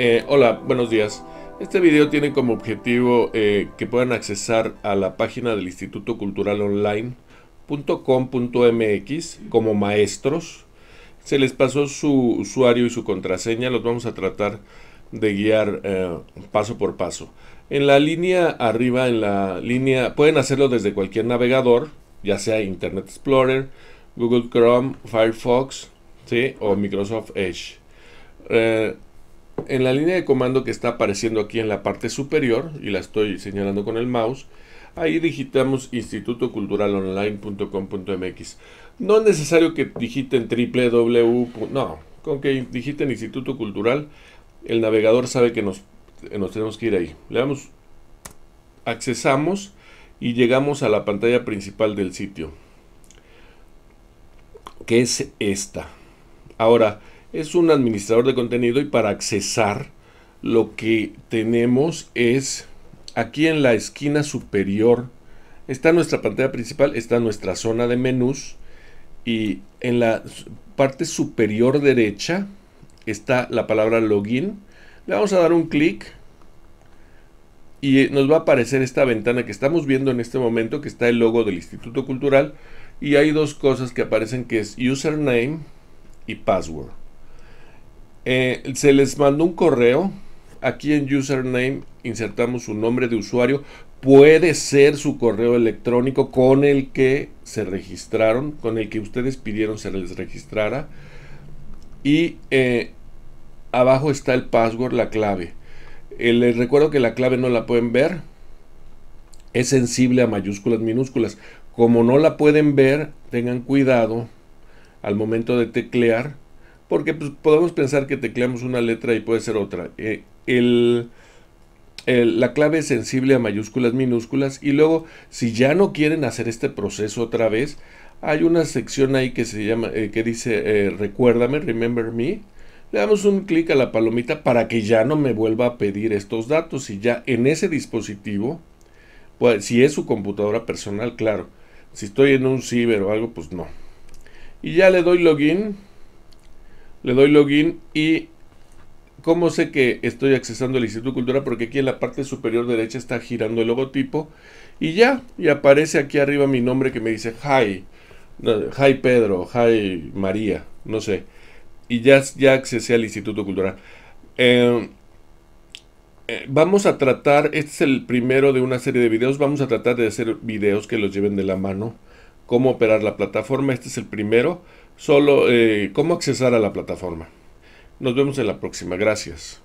Eh, hola, buenos días. Este video tiene como objetivo eh, que puedan accesar a la página del Instituto Cultural Online.com.mx como maestros. Se les pasó su usuario y su contraseña, los vamos a tratar de guiar eh, paso por paso. En la línea arriba, en la línea, pueden hacerlo desde cualquier navegador, ya sea Internet Explorer, Google Chrome, Firefox ¿sí? o Microsoft Edge en la línea de comando que está apareciendo aquí en la parte superior, y la estoy señalando con el mouse, ahí digitamos institutoculturalonline.com.mx. No es necesario que digiten www. No, con que digiten Instituto Cultural, el navegador sabe que nos, nos tenemos que ir ahí. Le damos, accesamos y llegamos a la pantalla principal del sitio, que es esta. Ahora, es un administrador de contenido y para accesar lo que tenemos es aquí en la esquina superior está nuestra pantalla principal, está nuestra zona de menús y en la parte superior derecha está la palabra login. Le vamos a dar un clic y nos va a aparecer esta ventana que estamos viendo en este momento que está el logo del Instituto Cultural y hay dos cosas que aparecen que es username y password. Eh, se les mandó un correo. Aquí en username insertamos su nombre de usuario. Puede ser su correo electrónico con el que se registraron, con el que ustedes pidieron se les registrara. Y eh, abajo está el password, la clave. Eh, les recuerdo que la clave no la pueden ver. Es sensible a mayúsculas, minúsculas. Como no la pueden ver, tengan cuidado al momento de teclear porque pues, podemos pensar que tecleamos una letra y puede ser otra. Eh, la clave es sensible a mayúsculas, minúsculas y luego si ya no quieren hacer este proceso otra vez, hay una sección ahí que se llama, eh, que dice eh, recuérdame, remember me. Le damos un clic a la palomita para que ya no me vuelva a pedir estos datos y ya en ese dispositivo, pues si es su computadora personal, claro. Si estoy en un ciber o algo, pues no. Y ya le doy login le doy login y ¿cómo sé que estoy accesando al Instituto Cultura? Porque aquí en la parte superior derecha está girando el logotipo y ya, y aparece aquí arriba mi nombre que me dice Hi, Hi Pedro, Hi María, no sé. Y ya, ya accesé al Instituto Cultural. Em, eh, vamos a tratar, este es el primero de una serie de videos, vamos a tratar de hacer videos que los lleven de la mano, cómo operar la plataforma, este es el primero solo eh, cómo accesar a la plataforma. Nos vemos en la próxima. Gracias.